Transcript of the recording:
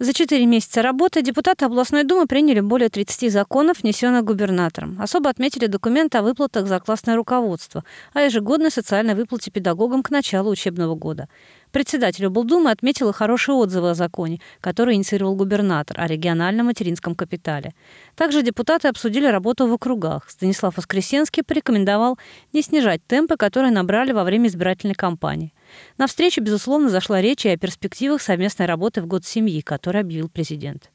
За четыре месяца работы депутаты областной думы приняли более 30 законов, внесенных губернатором. Особо отметили документы о выплатах за классное руководство, о ежегодной социальной выплате педагогам к началу учебного года. Председатель облдумы отметила хорошие отзывы о законе, который инициировал губернатор, о региональном материнском капитале. Также депутаты обсудили работу в округах. Станислав Воскресенский порекомендовал не снижать темпы, которые набрали во время избирательной кампании. На встрече, безусловно, зашла речь и о перспективах совместной работы в год семьи, который объявил президент.